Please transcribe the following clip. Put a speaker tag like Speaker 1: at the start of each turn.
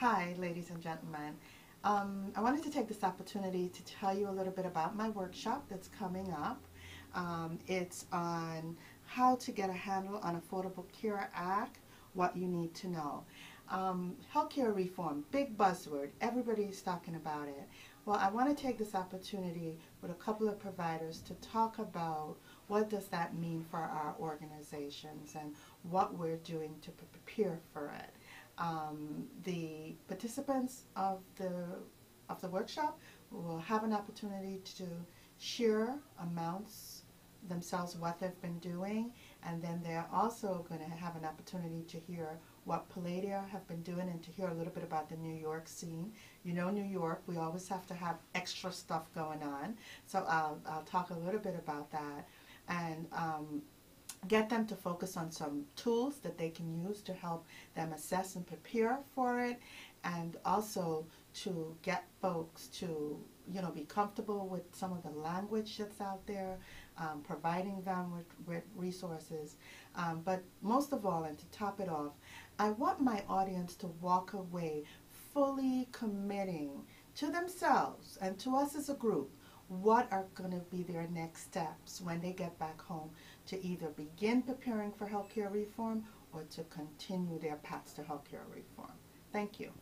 Speaker 1: Hi, ladies and gentlemen. Um, I wanted to take this opportunity to tell you a little bit about my workshop that's coming up. Um, it's on how to get a handle on Affordable Care Act, what you need to know. Um, healthcare reform, big buzzword. Everybody's talking about it. Well, I want to take this opportunity with a couple of providers to talk about what does that mean for our organizations and what we're doing to prepare for it. Um, the participants of the of the workshop will have an opportunity to share amounts themselves what they've been doing and then they're also going to have an opportunity to hear what Palladia have been doing and to hear a little bit about the New York scene. You know New York, we always have to have extra stuff going on. So I'll, I'll talk a little bit about that and um, get them to focus on some tools that they can use to help them assess and prepare for it and also to get folks to you know be comfortable with some of the language that's out there um, providing them with, with resources. Um, but most of all and to top it off I want my audience to walk away fully committing to themselves and to us as a group what are going to be their next steps when they get back home to either begin preparing for healthcare reform or to continue their paths to healthcare reform. Thank you.